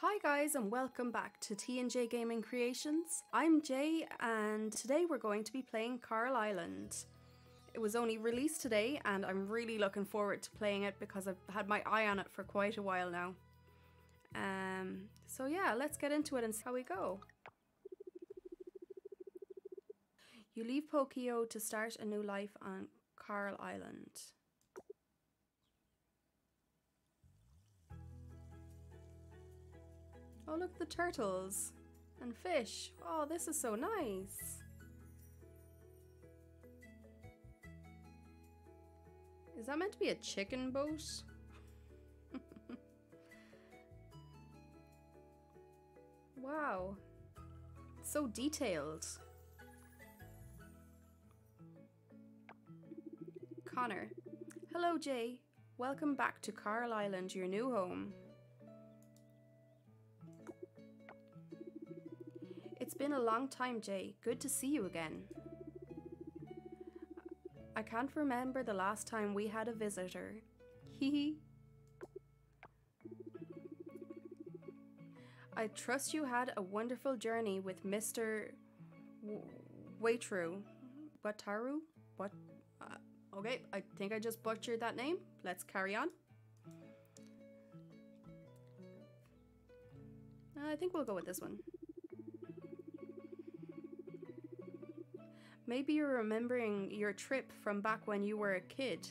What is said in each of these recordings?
Hi guys and welcome back to T&J Gaming Creations. I'm Jay and today we're going to be playing Coral Island. It was only released today and I'm really looking forward to playing it because I've had my eye on it for quite a while now. Um, so yeah, let's get into it and see how we go. You leave Pokyo to start a new life on Coral Island. Oh, look, the turtles and fish. Oh, this is so nice. Is that meant to be a chicken boat? wow. It's so detailed. Connor. Hello, Jay. Welcome back to Coral Island, your new home. Been a long time, Jay. Good to see you again. I can't remember the last time we had a visitor. Hee I trust you had a wonderful journey with Mr. Waitru. Wataru? What? Uh, okay, I think I just butchered that name. Let's carry on. I think we'll go with this one. Maybe you're remembering your trip from back when you were a kid.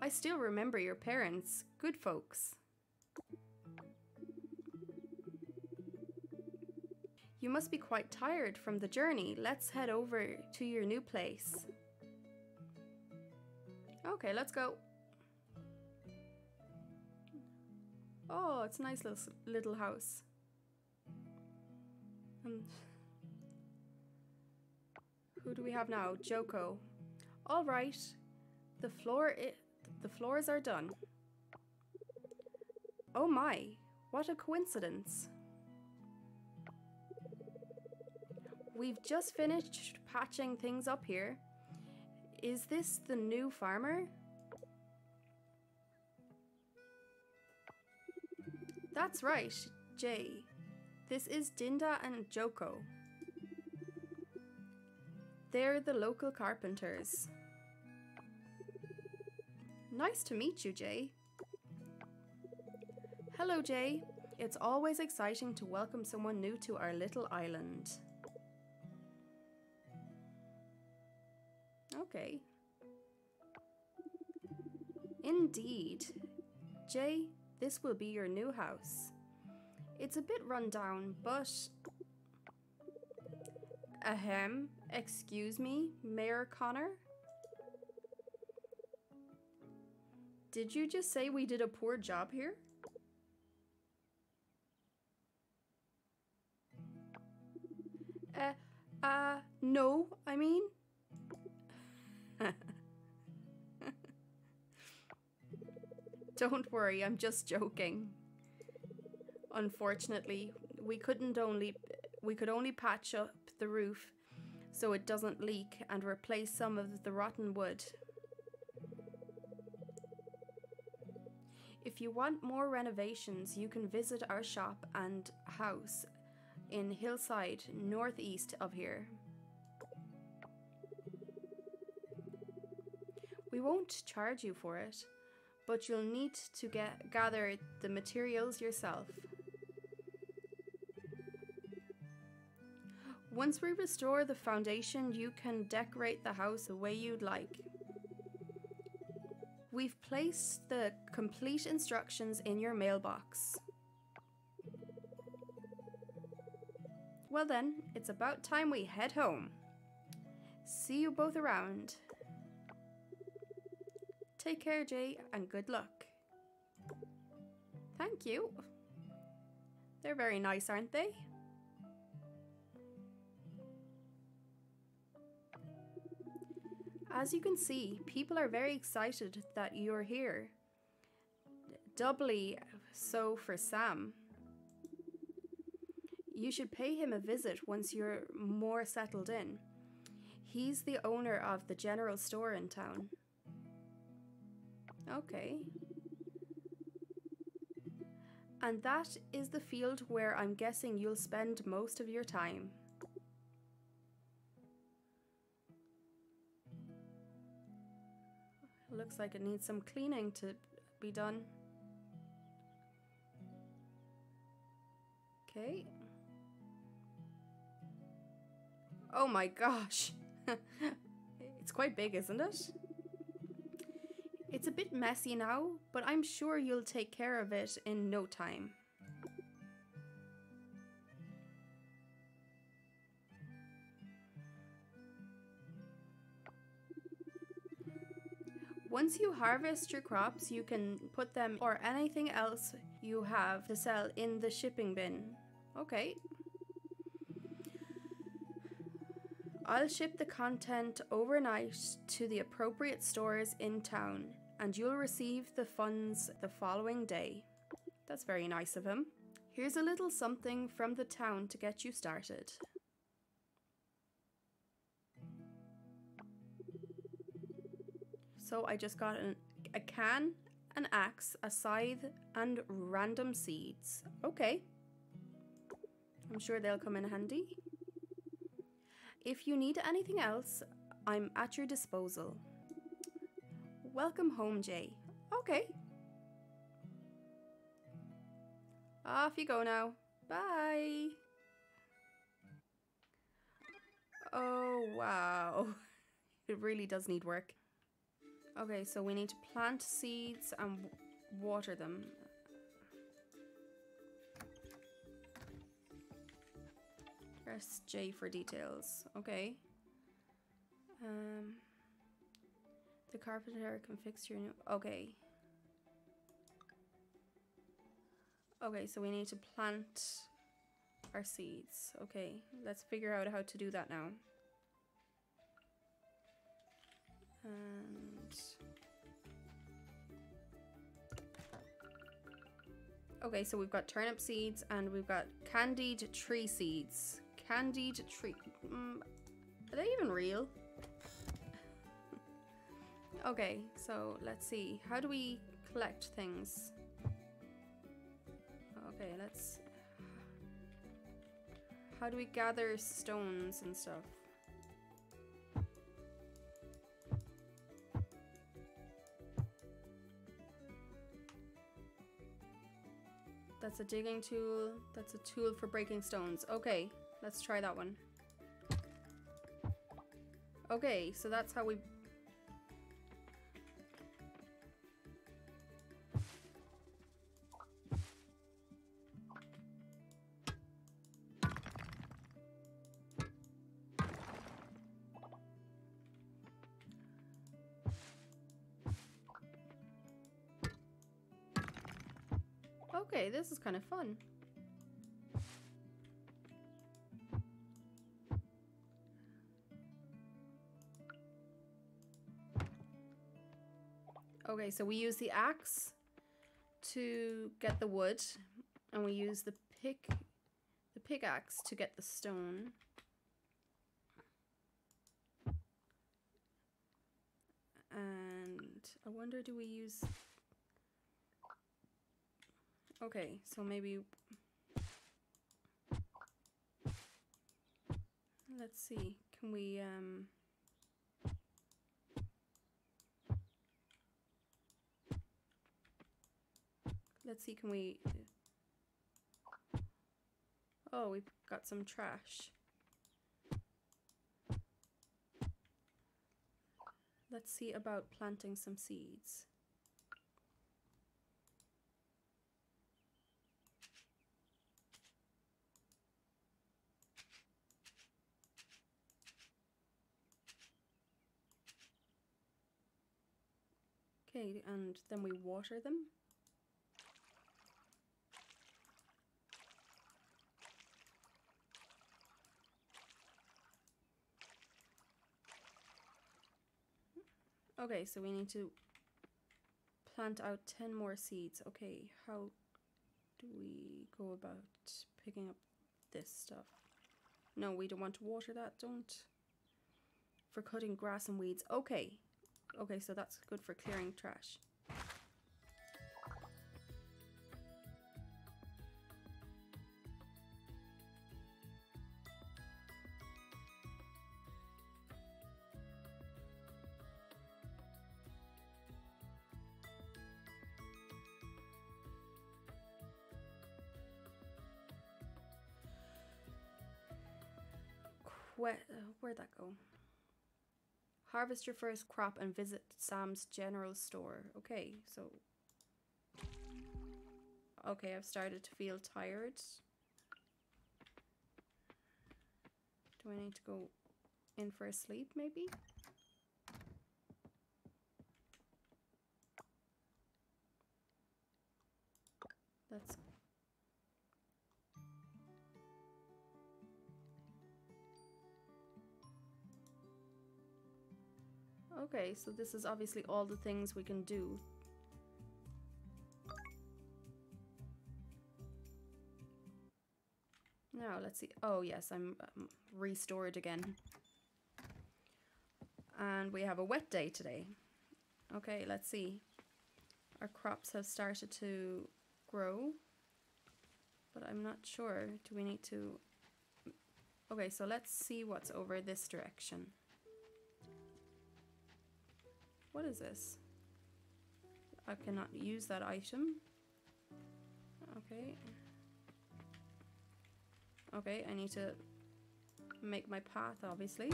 I still remember your parents. Good folks. You must be quite tired from the journey. Let's head over to your new place. Okay, let's go. Oh, it's a nice little, little house. Um, who do we have now? Joko. All right. The floor the floors are done. Oh my, what a coincidence. We've just finished patching things up here. Is this the new farmer? That's right, Jay. This is Dinda and Joko. They're the local carpenters. Nice to meet you, Jay. Hello, Jay. It's always exciting to welcome someone new to our little island. Okay. Indeed. Jay, this will be your new house. It's a bit run down, but Ahem, excuse me, Mayor Connor? Did you just say we did a poor job here? Uh, uh, no, I mean. Don't worry, I'm just joking. Unfortunately, we couldn't only we could only patch up the roof so it doesn't leak and replace some of the rotten wood. If you want more renovations, you can visit our shop and house in Hillside, northeast of here. We won't charge you for it, but you'll need to get gather the materials yourself. Once we restore the foundation, you can decorate the house the way you'd like. We've placed the complete instructions in your mailbox. Well then, it's about time we head home. See you both around. Take care, Jay, and good luck. Thank you. They're very nice, aren't they? As you can see, people are very excited that you're here. Doubly so for Sam. You should pay him a visit once you're more settled in. He's the owner of the general store in town. Okay. And that is the field where I'm guessing you'll spend most of your time. Like it needs some cleaning to be done. Okay. Oh my gosh. it's quite big, isn't it? It's a bit messy now, but I'm sure you'll take care of it in no time. Once you harvest your crops, you can put them or anything else you have to sell in the shipping bin. Okay. I'll ship the content overnight to the appropriate stores in town and you'll receive the funds the following day. That's very nice of him. Here's a little something from the town to get you started. So I just got an, a can, an axe, a scythe, and random seeds. Okay. I'm sure they'll come in handy. If you need anything else, I'm at your disposal. Welcome home, Jay. Okay. Off you go now. Bye. Oh, wow. It really does need work. Okay, so we need to plant seeds and water them. Press J for details. Okay. Um, the carpenter can fix your new... Okay. Okay, so we need to plant our seeds. Okay, let's figure out how to do that now. And... Okay, so we've got turnip seeds and we've got candied tree seeds. Candied tree... Mm, are they even real? okay, so let's see. How do we collect things? Okay, let's... How do we gather stones and stuff? That's a digging tool. That's a tool for breaking stones. Okay, let's try that one. Okay, so that's how we... this is kind of fun. Okay, so we use the axe to get the wood, and we use the pick, the pickaxe to get the stone. And I wonder, do we use Okay, so maybe... Let's see, can we, um... Let's see, can we... Oh, we've got some trash. Let's see about planting some seeds. Okay, and then we water them. Okay, so we need to plant out 10 more seeds. Okay, how do we go about picking up this stuff? No, we don't want to water that, don't. For cutting grass and weeds. Okay, Okay, so that's good for clearing trash. Where, where'd that go? Harvest your first crop and visit Sam's general store. Okay, so... Okay, I've started to feel tired. Do I need to go in for a sleep, maybe? Okay, so this is obviously all the things we can do. Now, let's see. Oh, yes, I'm um, restored again. And we have a wet day today. Okay, let's see. Our crops have started to grow. But I'm not sure. Do we need to... Okay, so let's see what's over this direction. What is this? I cannot use that item. Okay. Okay, I need to make my path, obviously.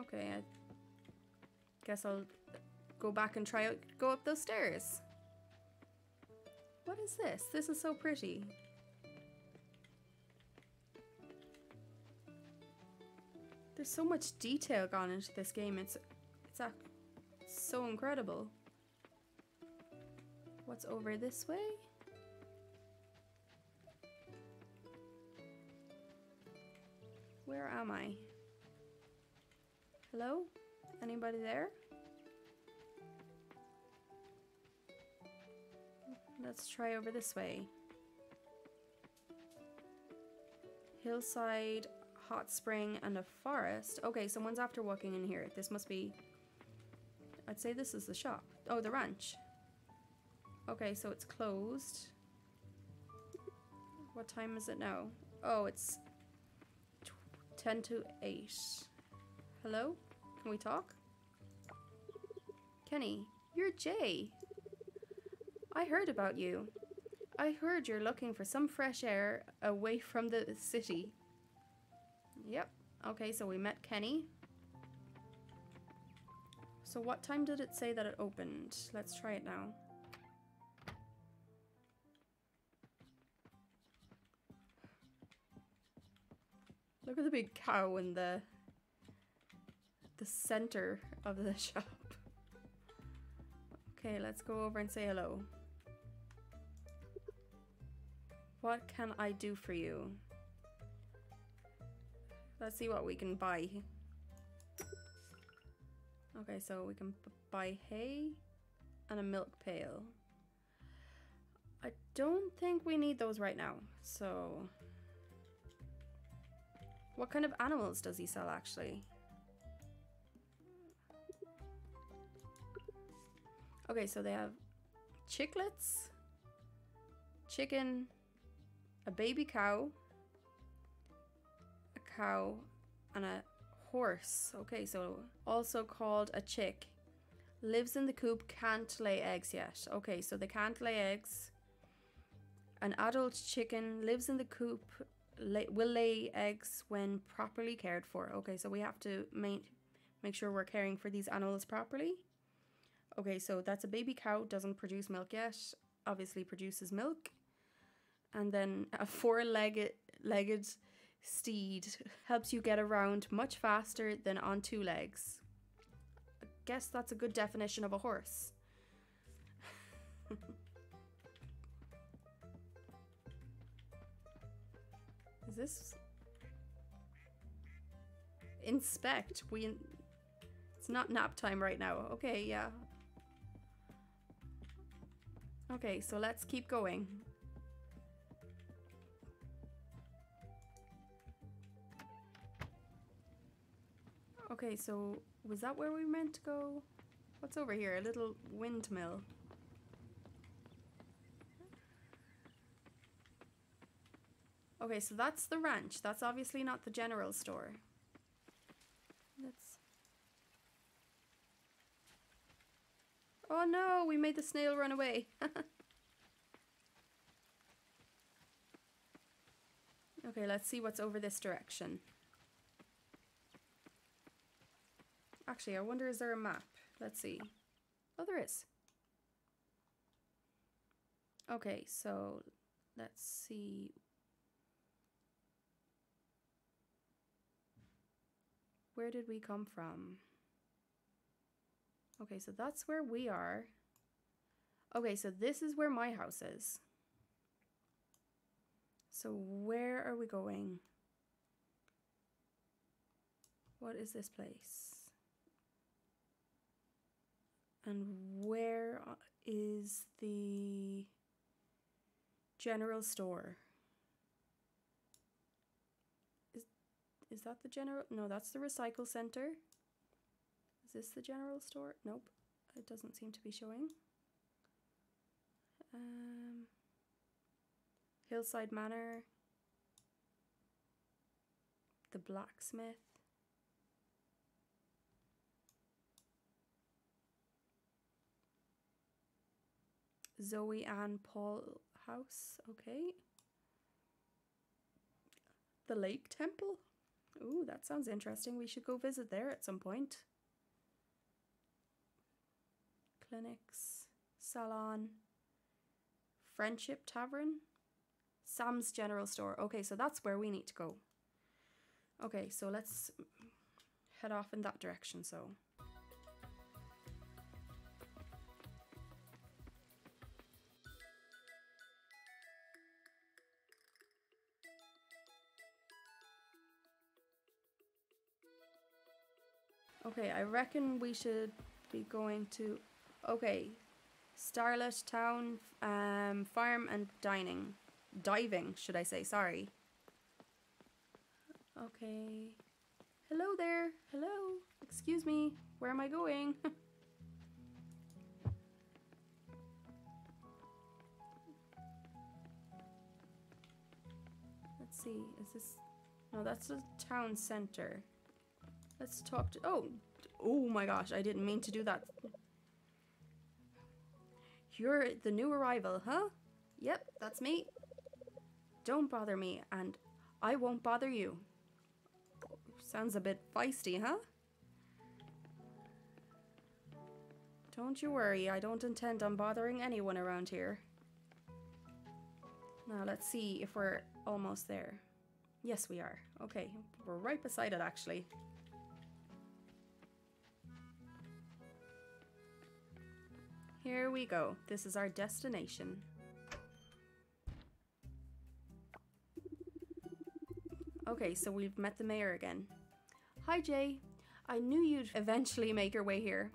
Okay, I guess I'll go back and try out, go up those stairs. What is this? This is so pretty. There's so much detail gone into this game. It's it's so incredible. What's over this way? Where am I? Hello? Anybody there? Let's try over this way. Hillside, hot spring, and a forest. Okay, someone's after walking in here. This must be... I'd say this is the shop. Oh, the ranch. Okay, so it's closed. What time is it now? Oh, it's 10 to 8. Hello? Can we talk? Kenny, you're Jay. I heard about you. I heard you're looking for some fresh air away from the city. Yep. Okay, so we met Kenny. So what time did it say that it opened? Let's try it now. Look at the big cow in the the center of the shop. Okay, let's go over and say hello. What can I do for you? Let's see what we can buy. Okay, so we can buy hay and a milk pail. I don't think we need those right now, so... What kind of animals does he sell, actually? Okay, so they have chicklets, chicken, a baby cow, cow, and a horse. Okay, so also called a chick. Lives in the coop, can't lay eggs yet. Okay, so they can't lay eggs. An adult chicken lives in the coop, lay, will lay eggs when properly cared for. Okay, so we have to make, make sure we're caring for these animals properly. Okay, so that's a baby cow, doesn't produce milk yet, obviously produces milk. And then a four-legged legged steed helps you get around much faster than on two legs. I guess that's a good definition of a horse. Is this... Inspect. We... It's not nap time right now. Okay, yeah. Okay, so let's keep going. Okay, so was that where we meant to go? What's over here? A little windmill. Okay, so that's the ranch. That's obviously not the general store. That's... Oh no, we made the snail run away. okay, let's see what's over this direction. Actually, I wonder is there a map? Let's see. Oh, there is. Okay, so let's see. Where did we come from? Okay, so that's where we are. Okay, so this is where my house is. So where are we going? What is this place? And where is the general store? Is is that the general? No, that's the recycle center. Is this the general store? Nope. It doesn't seem to be showing. Um, Hillside Manor. The blacksmith. Zoe Ann Paul House. Okay. The Lake Temple. Ooh, that sounds interesting. We should go visit there at some point. Clinics, salon, Friendship Tavern, Sam's General Store. Okay, so that's where we need to go. Okay, so let's head off in that direction. So. Okay, I reckon we should be going to. Okay, Starlet Town um, Farm and Dining. Diving, should I say? Sorry. Okay. Hello there. Hello. Excuse me. Where am I going? Let's see. Is this. No, that's the town center. Let's talk to. Oh, oh my gosh! I didn't mean to do that. You're the new arrival, huh? Yep, that's me. Don't bother me, and I won't bother you. Sounds a bit feisty, huh? Don't you worry, I don't intend on bothering anyone around here. Now let's see if we're almost there. Yes, we are. Okay, we're right beside it actually. Here we go. This is our destination. Okay, so we've met the mayor again. Hi, Jay. I knew you'd eventually make your way here.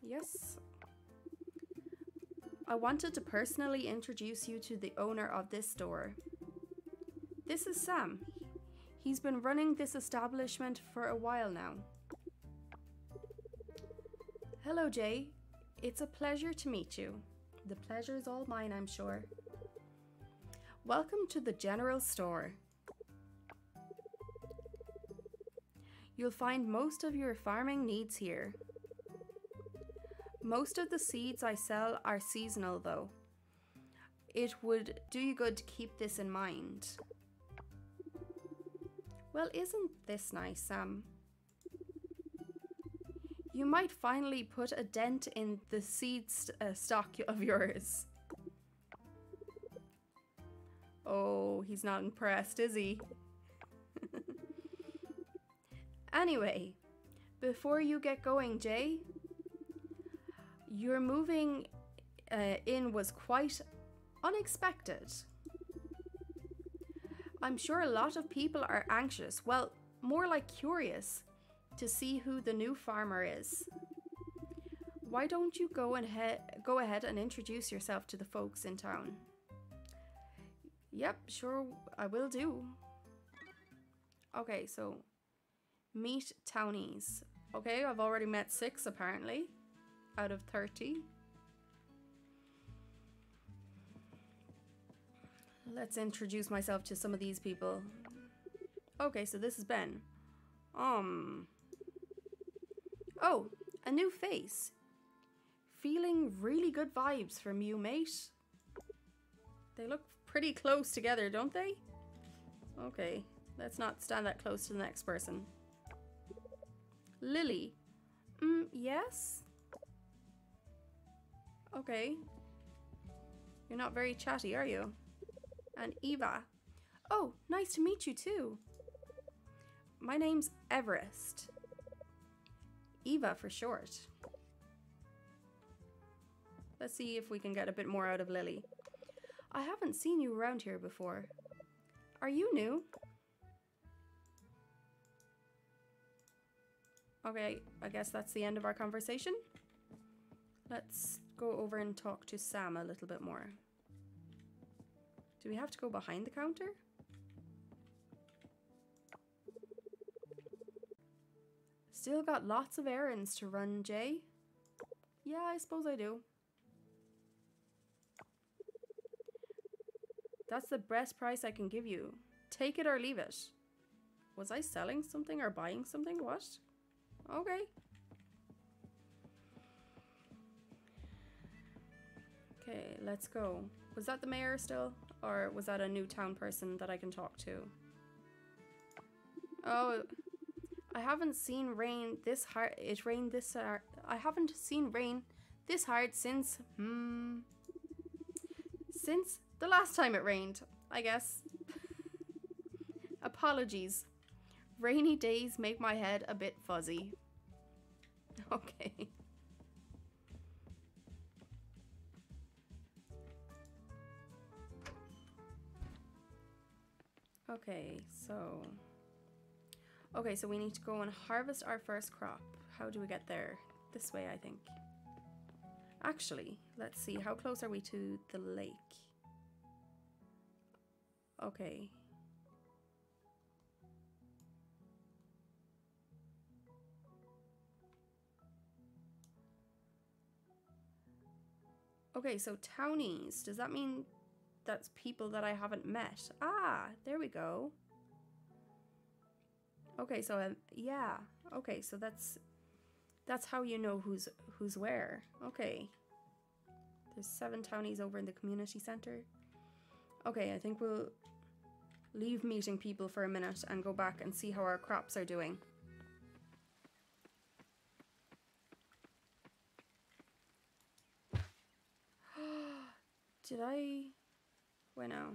Yes. I wanted to personally introduce you to the owner of this store. This is Sam. He's been running this establishment for a while now. Hello, Jay. It's a pleasure to meet you. The pleasure is all mine, I'm sure. Welcome to the general store. You'll find most of your farming needs here. Most of the seeds I sell are seasonal though. It would do you good to keep this in mind. Well, isn't this nice, Sam? You might finally put a dent in the seed st uh, stock of yours. Oh, he's not impressed, is he? anyway, before you get going, Jay, your moving uh, in was quite unexpected. I'm sure a lot of people are anxious, well, more like curious, to see who the new farmer is. Why don't you go and go ahead and introduce yourself to the folks in town? Yep, sure, I will do. Okay, so meet townies. Okay, I've already met six apparently out of 30. Let's introduce myself to some of these people. Okay, so this is Ben. Um, Oh, a new face. Feeling really good vibes from you, mate. They look pretty close together, don't they? Okay, let's not stand that close to the next person. Lily. Mm, yes? Okay. You're not very chatty, are you? And Eva. Oh, nice to meet you too. My name's Everest. Eva for short. Let's see if we can get a bit more out of Lily. I haven't seen you around here before. Are you new? Okay, I guess that's the end of our conversation. Let's go over and talk to Sam a little bit more. Do we have to go behind the counter? Still got lots of errands to run, Jay. Yeah, I suppose I do. That's the best price I can give you. Take it or leave it. Was I selling something or buying something? What? Okay. Okay, let's go. Was that the mayor still? Or was that a new town person that I can talk to? Oh, I haven't seen rain this hard. It rained this hard. I haven't seen rain this hard since, hmm, since the last time it rained, I guess. Apologies. Rainy days make my head a bit fuzzy. Okay. Okay, so... Okay, so we need to go and harvest our first crop. How do we get there? This way, I think. Actually, let's see. How close are we to the lake? Okay. Okay, so townies. Does that mean that's people that I haven't met? Ah, there we go. Okay, so um, yeah. Okay, so that's that's how you know who's who's where. Okay. There's seven townies over in the community center. Okay, I think we'll leave meeting people for a minute and go back and see how our crops are doing. Did I... Where now?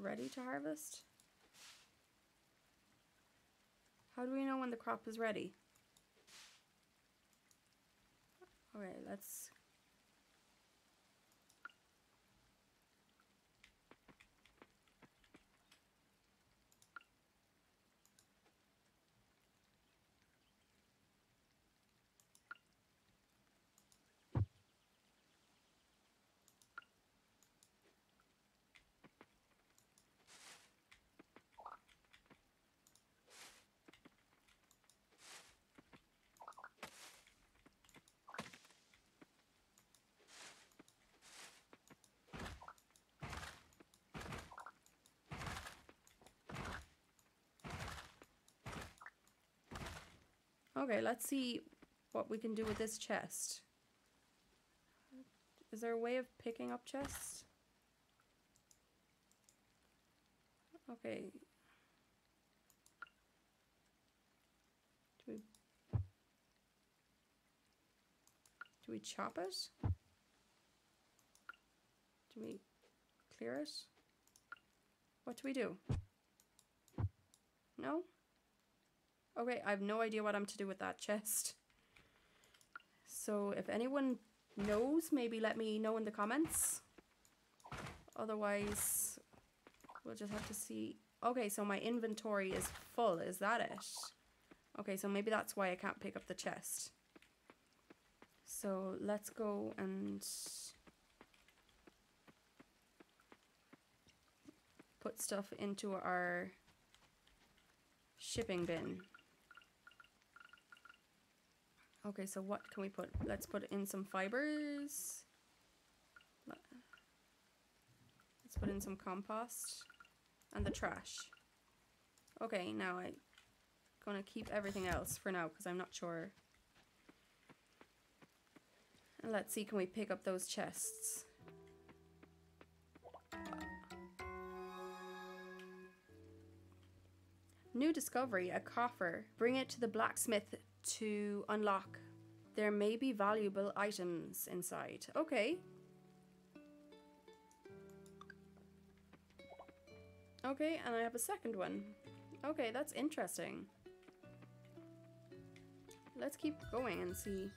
Ready to harvest? How do we know when the crop is ready? Okay, let's Okay, let's see what we can do with this chest. Is there a way of picking up chests? Okay. Do we... Do we chop it? Do we clear it? What do we do? No? Okay, I have no idea what I'm to do with that chest. So if anyone knows, maybe let me know in the comments. Otherwise, we'll just have to see. Okay, so my inventory is full. Is that it? Okay, so maybe that's why I can't pick up the chest. So let's go and put stuff into our shipping bin. Okay, so what can we put? Let's put in some fibers. Let's put in some compost and the trash. Okay, now I'm gonna keep everything else for now because I'm not sure Let's see, can we pick up those chests? New discovery, a coffer. Bring it to the blacksmith to unlock. There may be valuable items inside. Okay. Okay, and I have a second one. Okay, that's interesting. Let's keep going and see.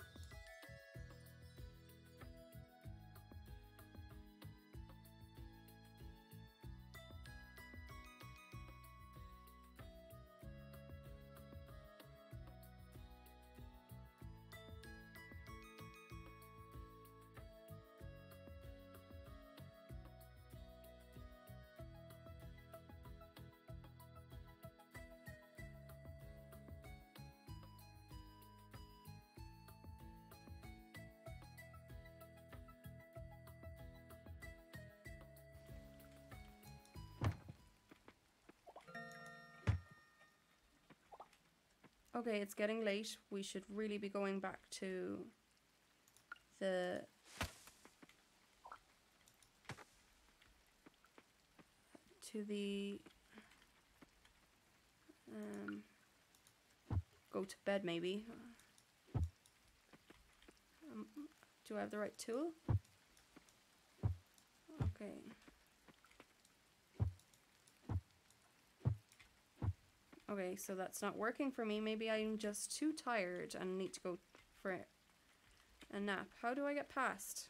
Okay, it's getting late. We should really be going back to the to the um go to bed maybe. Um, do I have the right tool? Okay. Okay, so that's not working for me. Maybe I'm just too tired and need to go for a nap. How do I get past?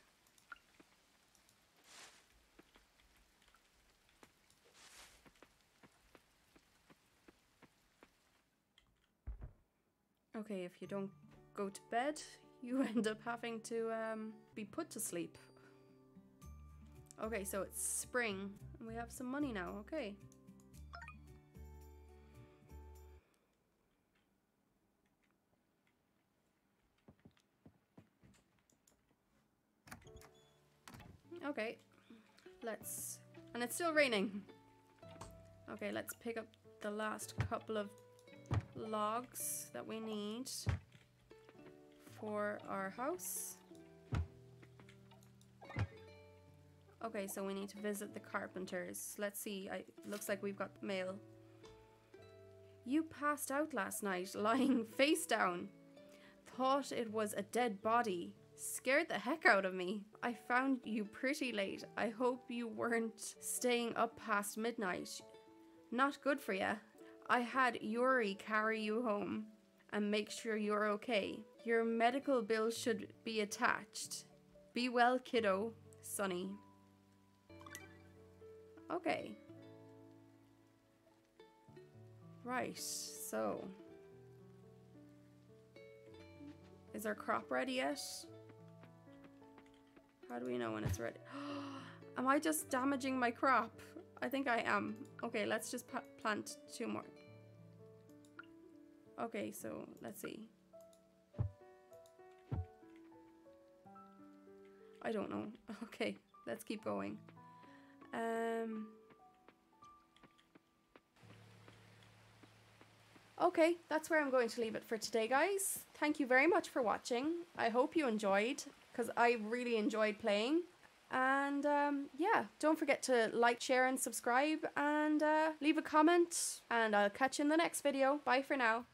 Okay, if you don't go to bed, you end up having to um, be put to sleep. Okay, so it's spring. and We have some money now. Okay. Okay, let's... And it's still raining. Okay, let's pick up the last couple of logs that we need for our house. Okay, so we need to visit the carpenters. Let's see, I looks like we've got mail. You passed out last night, lying face down. Thought it was a dead body scared the heck out of me. I found you pretty late. I hope you weren't staying up past midnight. Not good for ya. I had Yuri carry you home and make sure you're okay. Your medical bill should be attached. Be well, kiddo. Sonny. Okay. Right, so. Is our crop ready yet? How do we know when it's ready? am I just damaging my crop? I think I am. Okay, let's just plant two more. Okay, so let's see. I don't know. Okay, let's keep going. Um... Okay, that's where I'm going to leave it for today, guys. Thank you very much for watching. I hope you enjoyed because I really enjoyed playing. And um, yeah, don't forget to like, share, and subscribe, and uh, leave a comment. And I'll catch you in the next video. Bye for now.